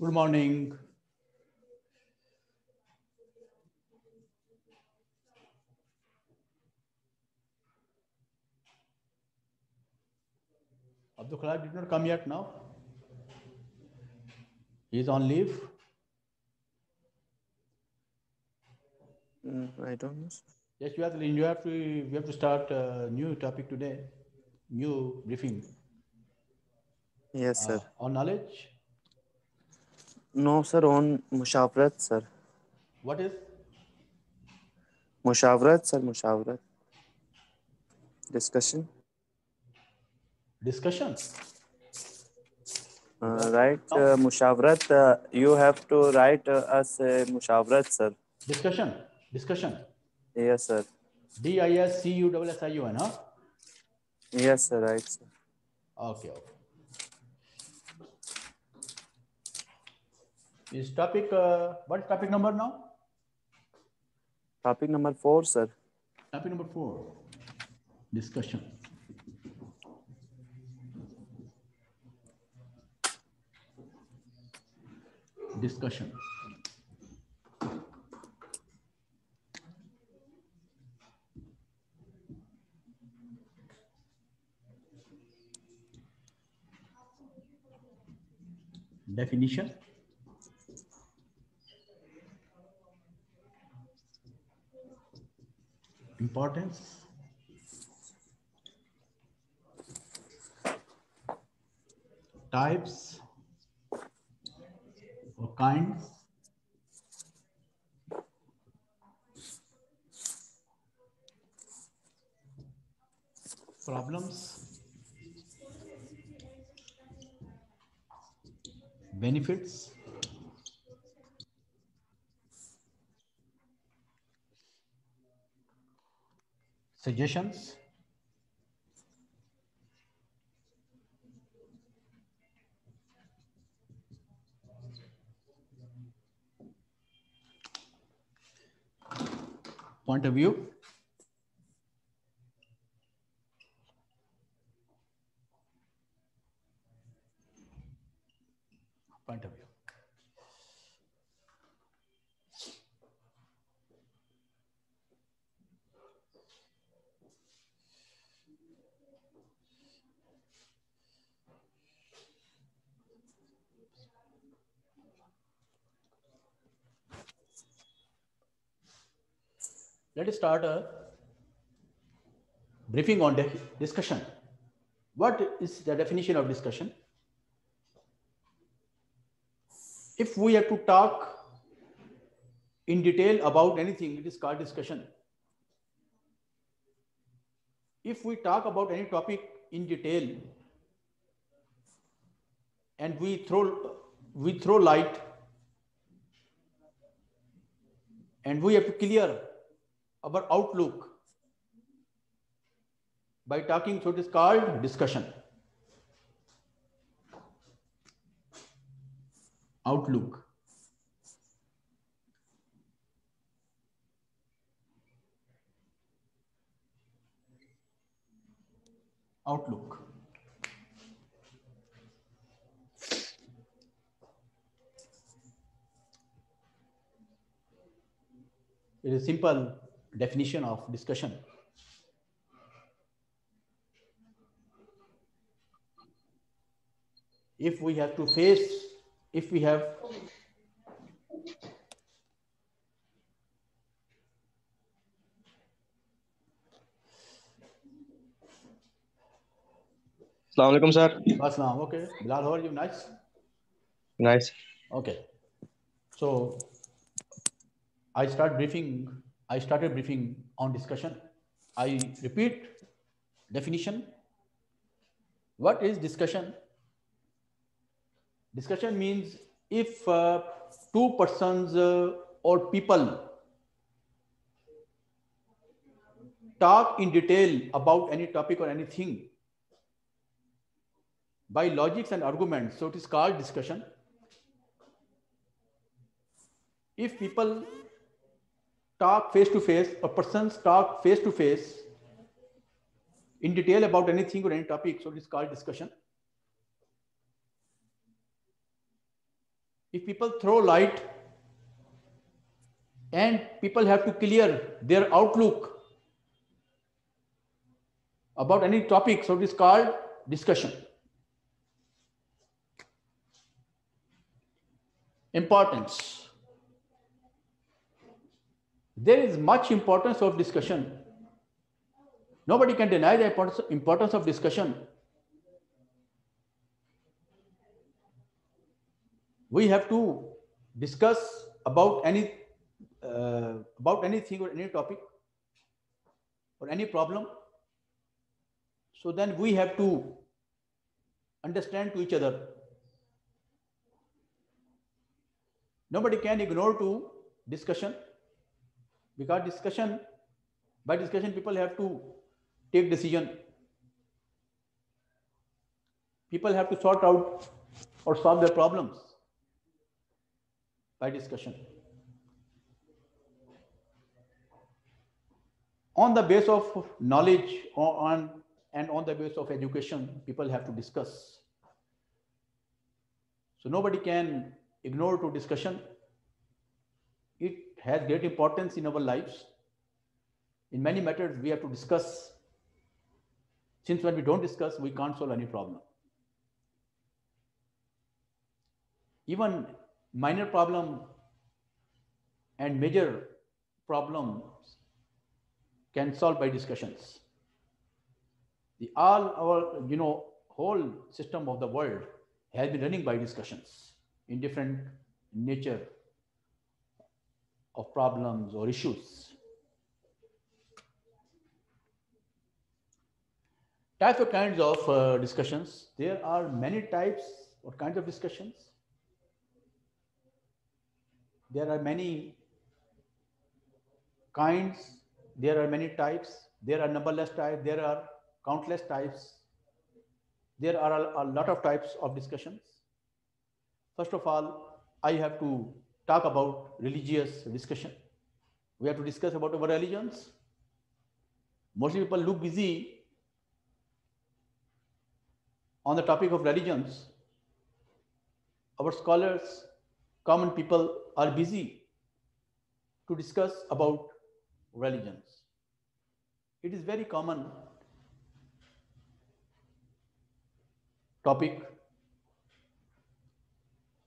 Good morning. Abdul Khalid did not come yet now. He is on leave. Mm, I don't know. Yes, you have to, you have to, we have to start a new topic today, new briefing Yes, uh, sir. on knowledge. No, sir, on Mushawarat, sir. What is? Mushawarat, sir, Mushawarat. Discussion. Discussion. Uh, right, uh, Mushawarat, uh, you have to write uh, us a Mushawarat, sir. Discussion. Discussion. Yes, sir. D I S C U S S I U N, huh? Yes, sir, right, sir. Okay, okay. Is topic, uh, what topic number now? Topic number four, sir. Topic number four, discussion. Discussion. Definition. Importance. Types or kinds. Problems. Benefits. Suggestions. Point of view. Point of view. Let us start a briefing on the discussion. What is the definition of discussion? If we have to talk in detail about anything, it is called discussion. If we talk about any topic in detail and we throw we throw light and we have to clear our outlook by talking so it is called discussion. Outlook. Outlook. It is simple definition of discussion. If we have to face if we have Assalamualaikum, sir. Assalam, okay. Bilal how are you? Nice? Nice. okay. So i start briefing i started briefing on discussion. I repeat definition. What is discussion? Discussion means if uh, two persons uh, or people talk in detail about any topic or anything by logics and arguments so it is called discussion. If people talk face to face or persons talk face to face in detail about anything or any topic so it is called discussion if people throw light and people have to clear their outlook about any topic, so it is called discussion. Importance. There is much importance of discussion. Nobody can deny the importance, of discussion. We have to discuss about any uh, about anything or any topic or any problem. So then we have to understand to each other. Nobody can ignore to discussion because discussion, by discussion, people have to take decision. People have to sort out or solve their problems by discussion. On the base of knowledge on and on the base of education, people have to discuss. So nobody can ignore to discussion. It has great importance in our lives. In many matters, we have to discuss. Since when we don't discuss, we can't solve any problem. Even minor problem and major problems can solve by discussions. The all our, you know, whole system of the world has been running by discussions in different nature of problems or issues. Types of kinds of uh, discussions. There are many types or kinds of discussions. There are many kinds, there are many types, there are numberless types, there are countless types. There are a, a lot of types of discussions. First of all, I have to talk about religious discussion. We have to discuss about our religions. Mostly people look busy on the topic of religions. Our scholars, common people are busy to discuss about religions. It is very common topic.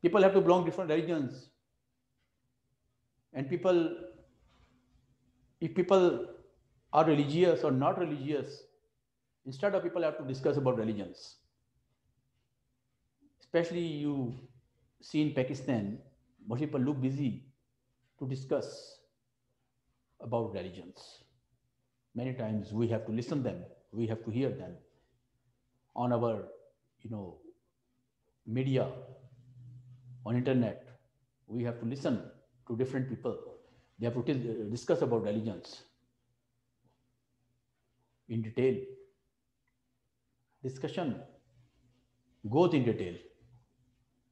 People have to belong different religions. And people, if people are religious or not religious, instead of people have to discuss about religions. Especially you see in Pakistan, most people look busy to discuss about religions. Many times we have to listen them, we have to hear them on our you know, media, on internet, we have to listen to different people. They have to uh, discuss about religions in detail. Discussion goes in detail.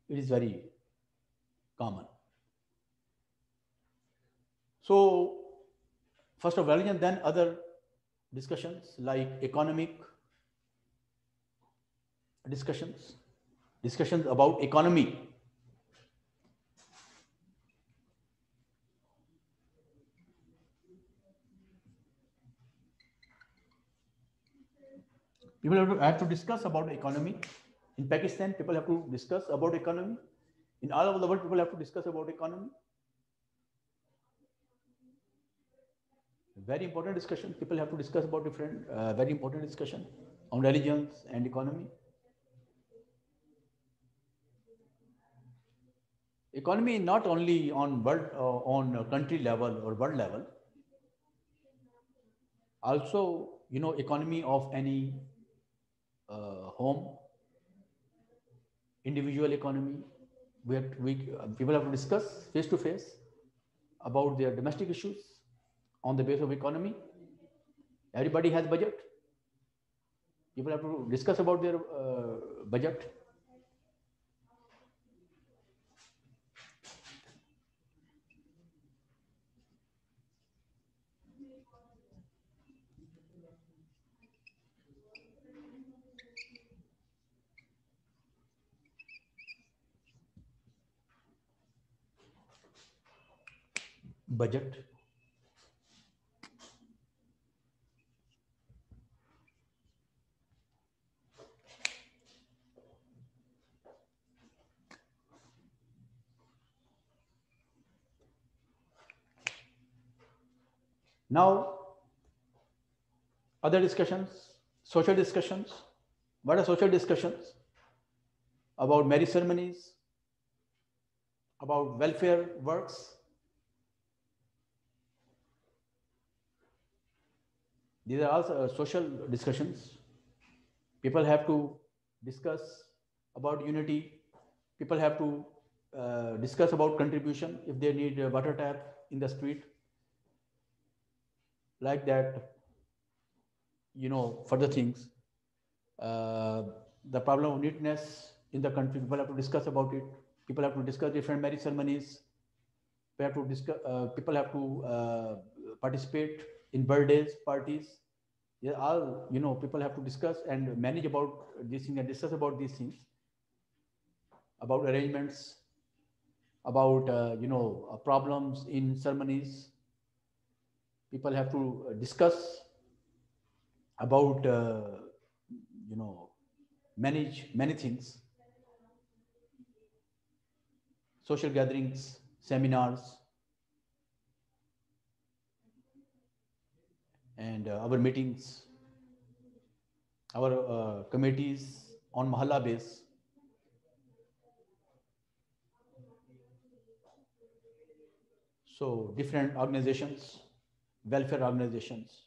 It is very common. So, first of religion, then other discussions like economic discussions, discussions about economy. People have to, have to discuss about economy. In Pakistan, people have to discuss about economy. In all over the world, people have to discuss about economy. Very important discussion. People have to discuss about different, uh, very important discussion on religions and economy. economy not only on world uh, on country level or world level also you know economy of any home individual economy we, have to, we uh, people have to discuss face to face about their domestic issues on the base of economy. Everybody has budget. People have to discuss about their uh, budget budget. Now, other discussions, social discussions. What are social discussions? About marriage ceremonies, about welfare works. These are also uh, social discussions. People have to discuss about unity. People have to uh, discuss about contribution if they need a water tap in the street. Like that, you know, further things. Uh, the problem of neatness in the country, people have to discuss about it people have to discuss different marriage ceremonies we have to discuss uh, people have to uh, participate in birthdays parties yeah all you know people have to discuss and manage about these things and discuss about these things about arrangements about uh, you know uh, problems in ceremonies. People have to discuss about uh, you know manage many things. Social gatherings, seminars, and uh, our meetings, our uh, committees on Mahalla base. So different organizations, welfare organizations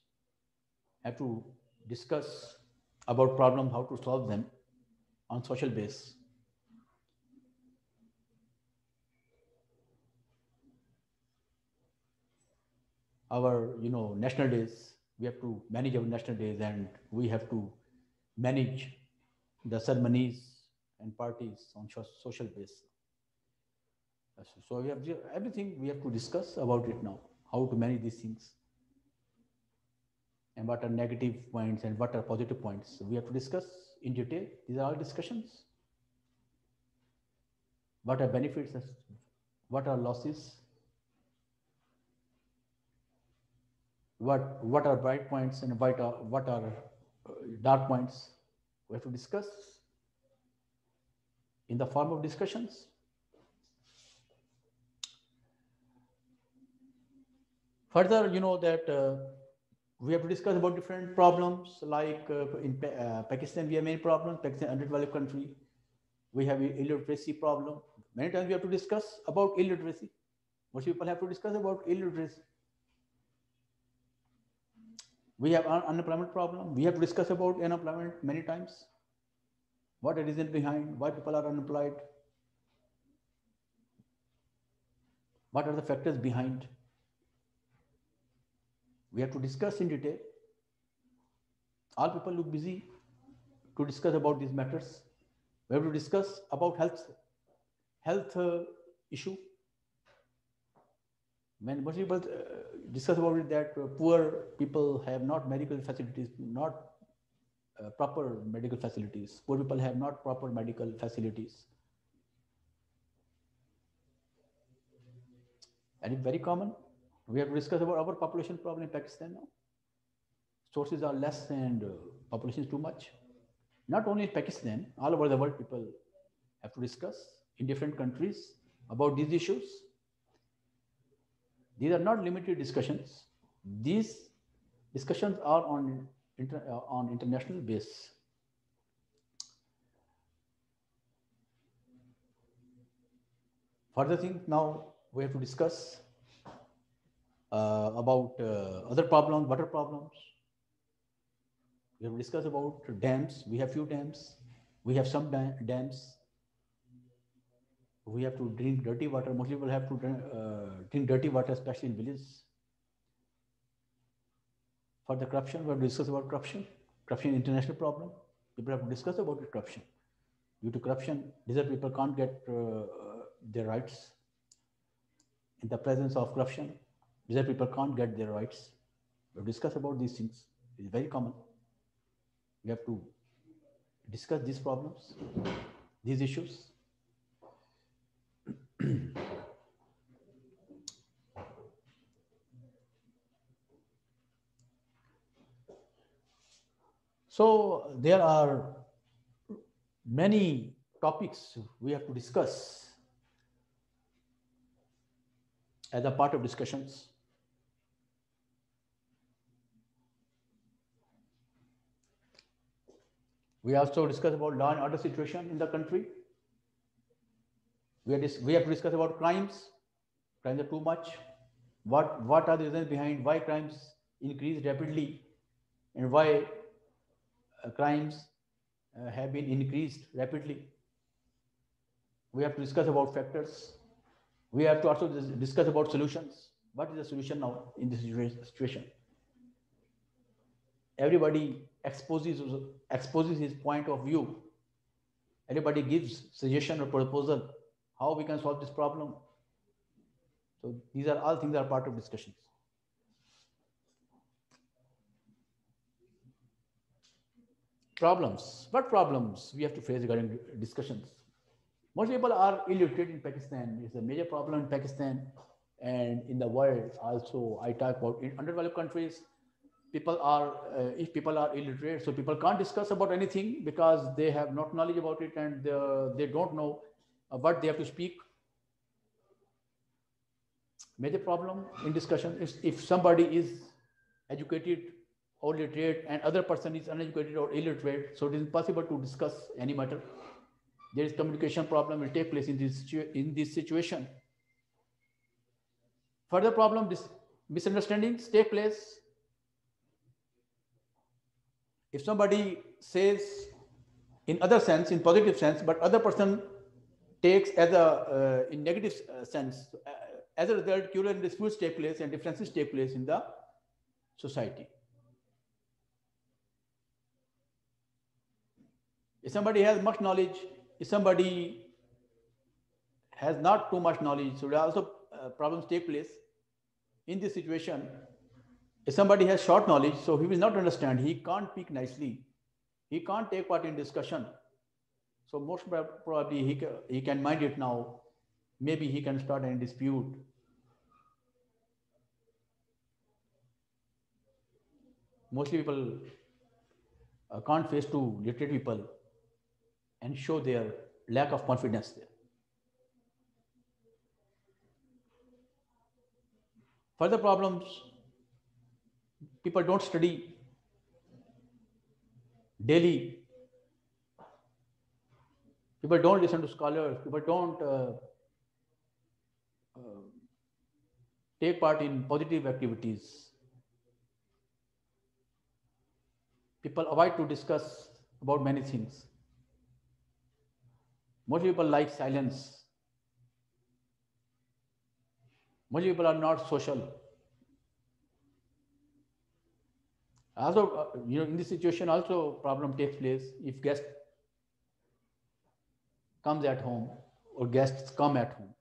have to discuss about problem, how to solve them on social base. our you know national days we have to manage our national days and we have to manage the ceremonies and parties on social base. So we have everything we have to discuss about it now how to manage these things. And what are negative points and what are positive points so we have to discuss in detail. These are all discussions. What are benefits what are losses what what are bright points and what are what are uh, dark points? We have to discuss in the form of discussions. Further you know that uh, we have to discuss about different problems like uh, in uh, pakistan we have many problems. Pakistan underdeveloped country we have illiteracy problem. Many times we have to discuss about illiteracy. Most people have to discuss about illiteracy we have un unemployment problem. We have discussed about unemployment many times. What is reason behind why people are unemployed? What are the factors behind? We have to discuss in detail. All people look busy to discuss about these matters. We have to discuss about health, health uh, issue. When most people uh, discuss about it that uh, poor people have not medical facilities, not uh, proper medical facilities. Poor people have not proper medical facilities. And it's very common. We have to discuss about our population problem in Pakistan now. Sources are less and uh, population is too much. Not only in Pakistan, all over the world, people have to discuss in different countries about these issues these are not limited discussions. These discussions are on, inter, uh, on international base. Further thing now we have to discuss uh, about uh, other problems, water problems. We have discussed about dams. We have few dams. We have some dams we have to drink dirty water. Most people have to drink, uh, drink dirty water, especially in villages. For the corruption, we have to discuss about corruption. Corruption is an international problem. People have to discuss about corruption. Due to corruption, desert people can't get uh, their rights. In the presence of corruption, desert people can't get their rights. We have discuss about these things. It's very common. We have to discuss these problems, these issues so there are many topics we have to discuss as a part of discussions. We also discuss about law and order situation in the country. We, are we have to discuss about crimes. Crimes are too much. What, what are the reasons behind why crimes increase rapidly and why uh, crimes uh, have been increased rapidly. We have to discuss about factors. We have to also dis- discuss about solutions. What is the solution now in this situation? Everybody exposes exposes his point of view. Everybody gives suggestion or proposal how we can solve this problem. So these are all things that are part of discussions. Problems. What problems we have to face regarding discussions? Most people are illiterate in Pakistan. It's a major problem in Pakistan and in the world also. I talk about in underdeveloped countries. People are, uh, if people are illiterate, so people can't discuss about anything because they have not knowledge about it and uh, they don't know what they have to speak. Major problem in discussion is if somebody is educated or literate and other person is uneducated or illiterate, so it is impossible to discuss any matter. There is communication problem will take place in this, in this situation. Further problem, dis- misunderstandings take place. If somebody says in other sense, in positive sense, but other person takes as a uh, in negative uh, sense, uh, as a result, and disputes take place and differences take place in the society. If somebody has much knowledge, if somebody has not too much knowledge, so there are also uh, problems take place in this situation. If somebody has short knowledge, so he will not understand, he can't speak nicely, he can't take part in discussion. So most probably he, he can mind it now. Maybe he can start any dispute. Mostly people uh, can't face to literate people and show their lack of confidence there. Further problems, people don't study daily. People don't listen to scholars. People don't uh, uh, take part in positive activities. People avoid to discuss about many things. Most people like silence. Most people are not social. Also, uh, you know, in this situation, also problem takes place if guest comes at home or guests come at home,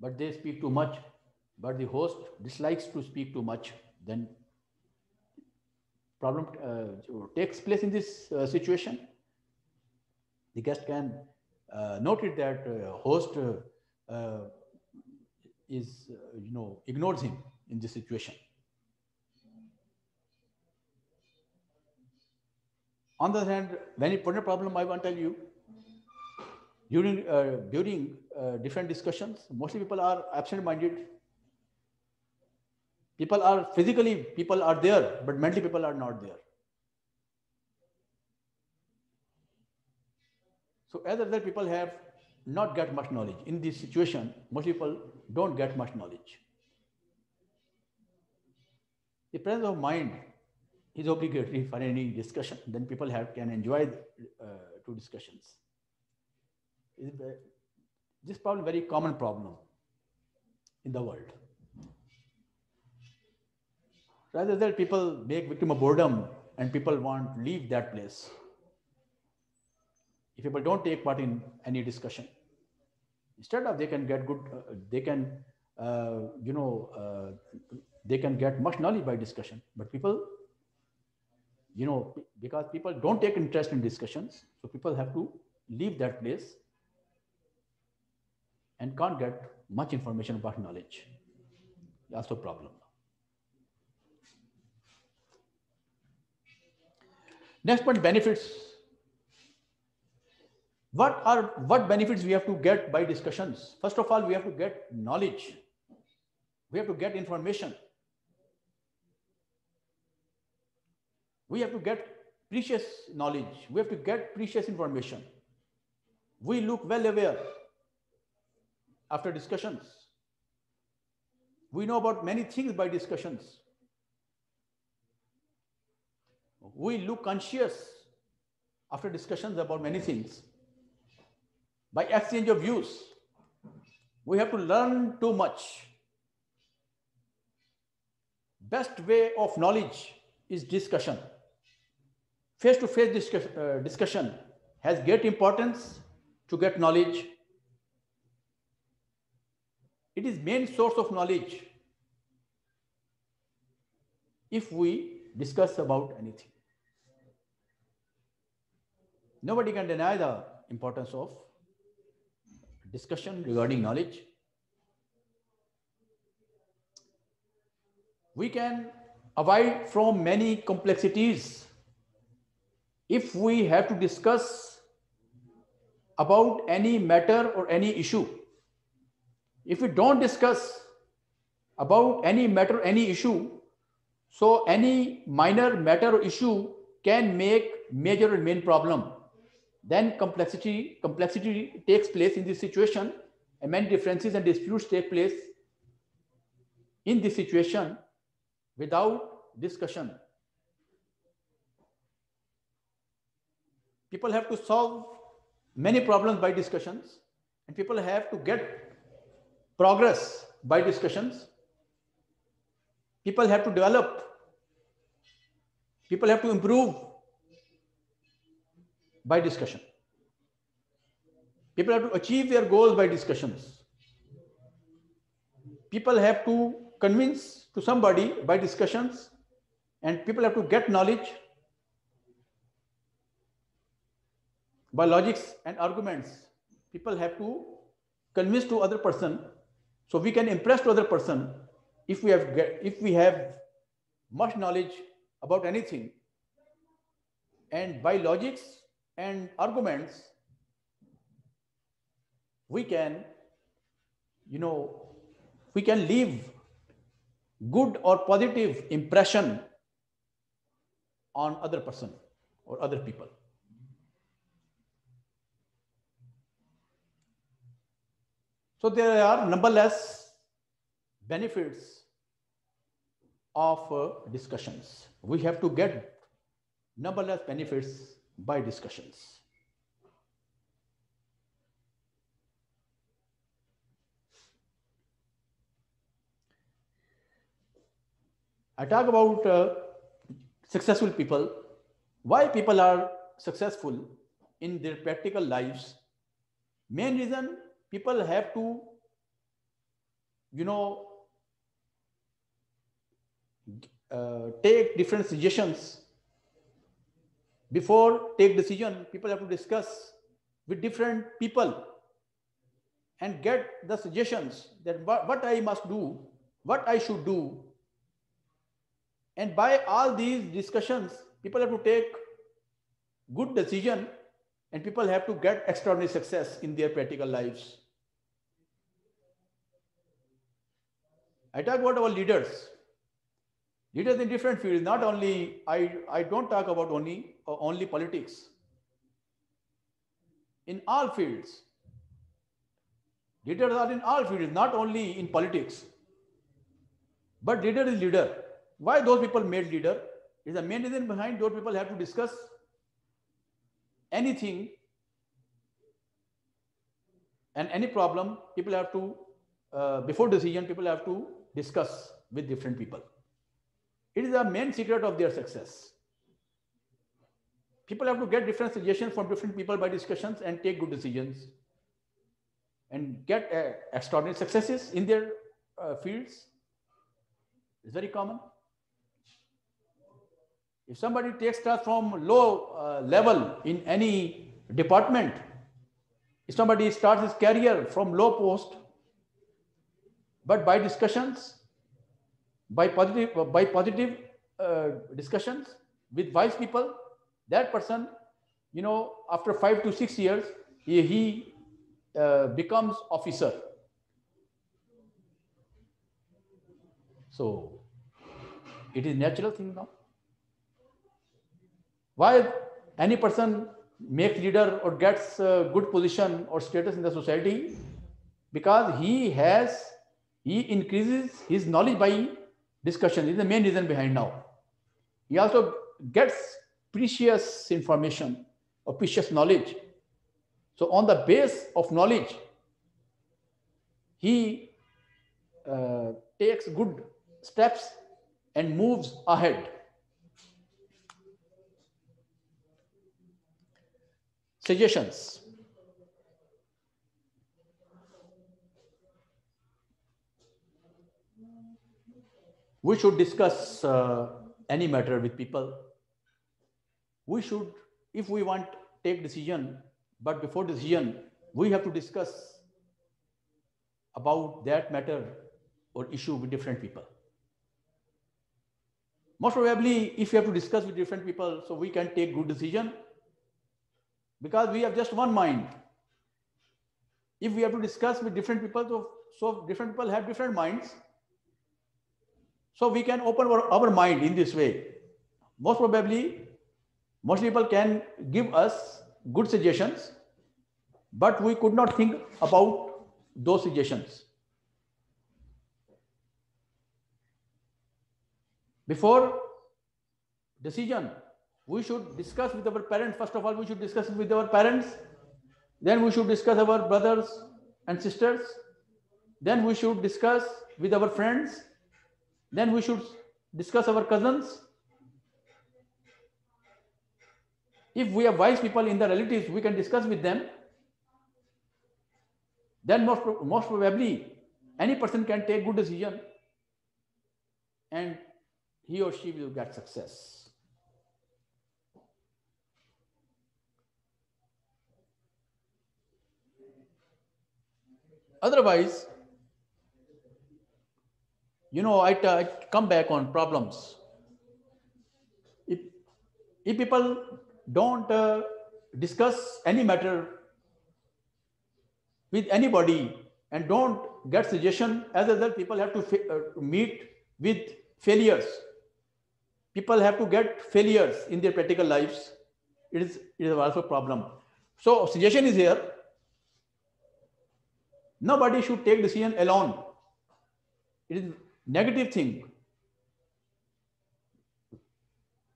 but they speak too much, but the host dislikes to speak too much, then problem uh, takes place in this uh, situation. The guest can uh, note it that uh, host uh, uh, is, you know, ignores him in this situation. On the other hand, put a problem, I want to tell you, during uh, during uh, different discussions, mostly people are absent-minded. People are physically people are there, but mentally people are not there. So as a result, people have not get much knowledge. In this situation, most people don't get much knowledge. The presence of mind is obligatory for any discussion. Then people have can enjoy uh, two discussions. Is This problem very common problem in the world. Rather than people make victim of boredom and people want to leave that place. If people don't take part in any discussion, instead of they can get good, uh, they can, uh, you know, uh, they can get much knowledge by discussion. But people, you know, because people don't take interest in discussions, so people have to leave that place and can't get much information about knowledge. That's the problem. Next point, benefits. What are what benefits we have to get by discussions? First of all, we have to get knowledge. We have to get information. We have to get precious knowledge. We have to get precious information. We look well aware after discussions. We know about many things by discussions. We look conscious after discussions about many things. By exchange of views, we have to learn too much. Best way of knowledge is discussion. Face-to-face uh, discussion has great importance to get knowledge. It is main source of knowledge if we discuss about anything. Nobody can deny the importance of discussion regarding knowledge. We can avoid from many complexities if we have to discuss about any matter or any issue. If we don't discuss about any matter, any issue, so any minor matter or issue can make major and main problem. Then complexity, complexity takes place in this situation and many differences and disputes take place in this situation without discussion. People have to solve many problems by discussions and people have to get progress by discussions. People have to develop. People have to improve by discussion. People have to achieve their goals by discussions. People have to convince to somebody by discussions and people have to get knowledge by logics and arguments people have to convince to other person so we can impress to other person if we have get, if we have much knowledge about anything. And by logics and arguments we can you know we can leave good or positive impression on other person or other people so there are numberless benefits of uh, discussions. We have to get numberless benefits by discussions. I talk about uh, successful people, why people are successful in their practical lives. Main reason people have to, you know, uh, take different suggestions. Before take decision, people have to discuss with different people and get the suggestions that what, what I must do, what I should do, and by all these discussions, people have to take good decision and people have to get extraordinary success in their practical lives. I talk about our leaders. Leaders in different fields, not only, I, I don't talk about only, uh, only politics. In all fields. Leaders are in all fields, not only in politics. But leader is leader why those people made leader is the main reason behind those people have to discuss anything and any problem people have to uh, before decision people have to discuss with different people. It is the main secret of their success. People have to get different suggestions from different people by discussions and take good decisions and get uh, extraordinary successes in their uh, fields. It's very common if somebody takes starts from low uh, level in any department, if somebody starts his career from low post, but by discussions, by positive, by positive uh, discussions with wise people, that person, you know, after five to six years, he, he uh, becomes officer. So it is natural thing now. Why any person makes leader or gets a good position or status in the society? Because he has, he increases his knowledge by discussion is the main reason behind now. He also gets precious information or precious knowledge. So on the base of knowledge, he uh, takes good steps and moves ahead. Suggestions. We should discuss uh, any matter with people. We should, if we want take decision, but before decision, we have to discuss about that matter or issue with different people. Most probably, if you have to discuss with different people, so we can take good decision because we have just one mind. If we have to discuss with different people, so, so different people have different minds. So we can open our, our mind in this way. Most probably, most people can give us good suggestions, but we could not think about those suggestions. Before decision, we should discuss with our parents. First of all, we should discuss with our parents. Then we should discuss our brothers and sisters. Then we should discuss with our friends. Then we should discuss our cousins. If we have wise people in the relatives, we can discuss with them. Then most, most probably any person can take good decision and he or she will get success. Otherwise, you know, I, I come back on problems. If, if people don't uh, discuss any matter with anybody and don't get suggestion, as a result, people have to uh, meet with failures. People have to get failures in their practical lives. It is, it is also a problem. So suggestion is here. Nobody should take decision alone. It is negative thing.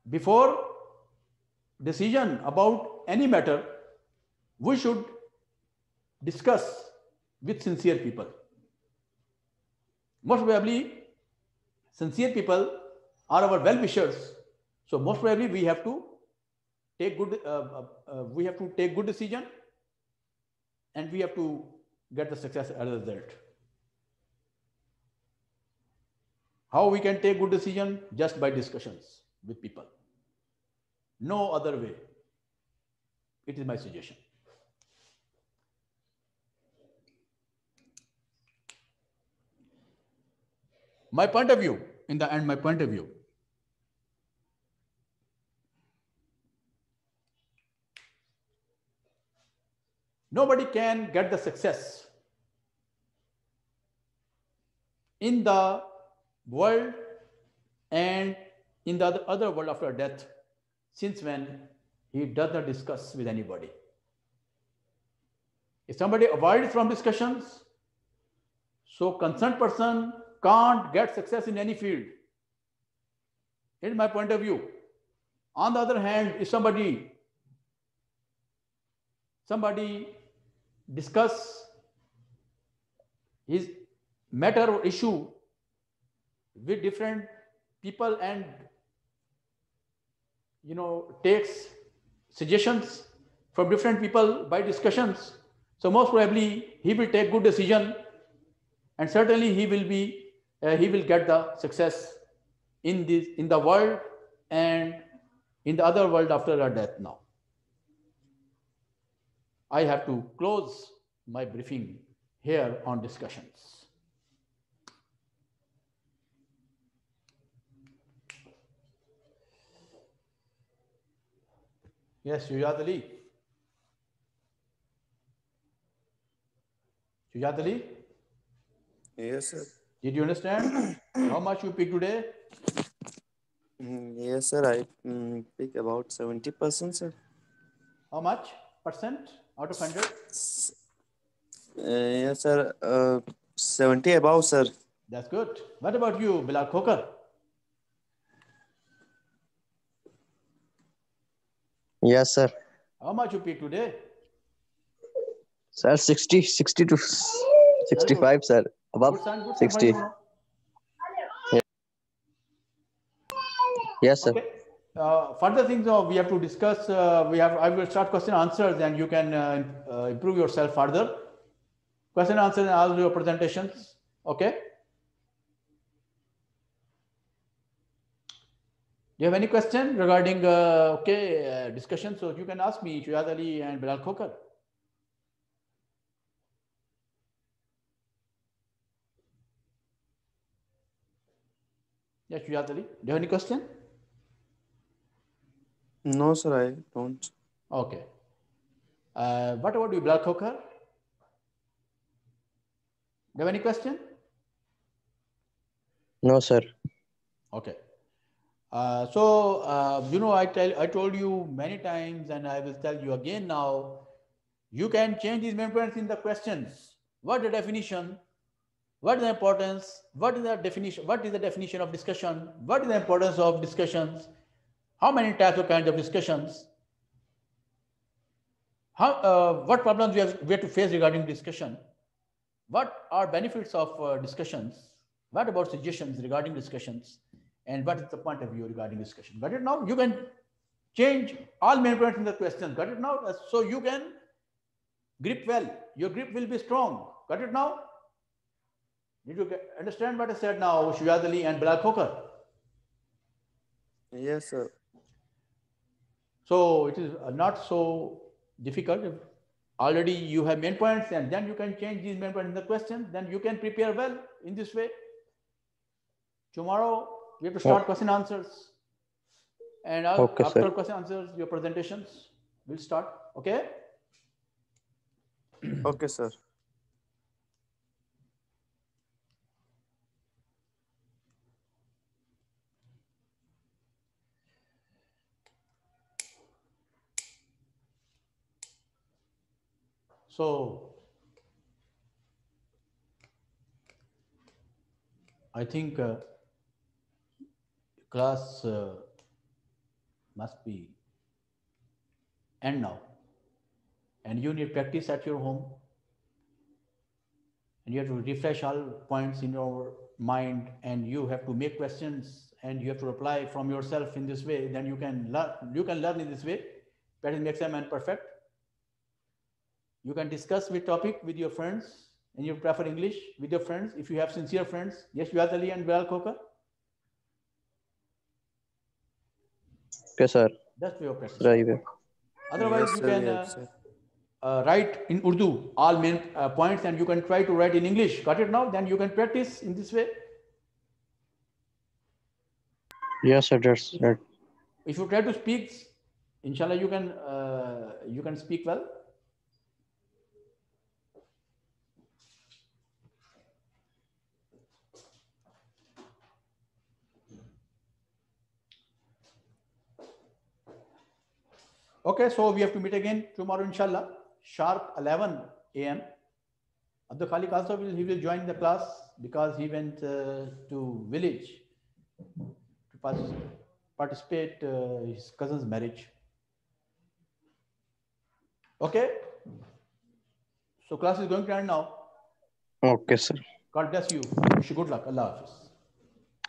Before decision about any matter, we should discuss with sincere people. Most probably, sincere people are our well-wishers. So most probably, we have to take good. Uh, uh, uh, we have to take good decision, and we have to get the success as a result. How we can take good decision? Just by discussions with people. No other way. It is my suggestion. My point of view, in the end, my point of view. Nobody can get the success in the world and in the other world after death since when he does not discuss with anybody. If somebody avoids from discussions, so concerned person can't get success in any field. In my point of view. On the other hand, if somebody somebody discuss his matter or issue with different people and you know takes suggestions from different people by discussions. So most probably he will take good decision and certainly he will be uh, he will get the success in this in the world and in the other world after our death now. I have to close my briefing here on discussions Yes, Shujat Ali. Shujat Ali, Yes, sir. did you understand how much you pick today? Mm, Yes, sir. I mm, pick about 70%, sir. How much percent out of 100? Uh, yes, sir. Uh, 70 above, sir. That's good. What about you, Bilal Khokar? Yes, sir. How much you pay today? Sir, 60, 60 to 65, sir. Above Good son, good 60. how you? Yes, sir. Okay. Uh, further things uh, we have to discuss. Uh, we have. I will start question answers, and you can uh, uh, improve yourself further. Question answers and all your presentations. Okay. You have any question regarding uh, okay uh, discussion? So you can ask me, Shujat Ali and Bilal Khokar. Yes, Shujat Ali. Do you have any question? No, sir. I don't. Okay. Uh, what about you, Bilal Khokar? Do you have any question? No, sir. Okay. Uh, so, uh, you know, I tell, I told you many times, and I will tell you again now, you can change these points in the questions. What the definition? What is the importance? What is the definition? What is the definition of discussion? What is the importance of discussions? How many types of kinds of discussions? How, uh, what problems we have, we have to face regarding discussion? What are benefits of uh, discussions? What about suggestions regarding discussions? And what is the point of view regarding discussion? Got it now? You can change all main points in the question. Got it now? Uh, So you can grip well. Your grip will be strong. Got it now? Did you get, understand what I said now, Shujat Ali and Bilal Khokar? Yes, sir. So it is uh, not so difficult. If already you have main points and then you can change these main points in the question, then you can prepare well in this way. Tomorrow we have to start question answers. And uh, Okay, after sir. question answers, your presentations will start. Okay? Okay, sir. So I think uh, class uh, must be end now. And you need practice at your home. And you have to refresh all points in your mind and you have to make questions and you have to reply from yourself in this way. Then you can learn, you can learn in this way. Is makes a man perfect. You can discuss with topic with your friends and you prefer English with your friends if you have sincere friends. Yes, Yuad Ali and Bilal Khokar. Okay, sir. That's for your practice. Right. Otherwise, Yes, you sir, can yes, uh, uh, write in Urdu all main uh, points and you can try to write in English. Got it now? Then you can practice in this way. Yes, sir. That's right. If you try to speak, inshallah, you can uh, you can speak well. Okay, so we have to meet again tomorrow, inshallah, sharp 11 a.m. Abdul Khalik also will he will join the class because he went uh, to village to participate, participate uh, his cousin's marriage. Okay, so class is going to end now. Okay, sir. God bless you. Wish you good luck. Allah Hafiz.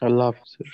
Allah Hafiz, sir.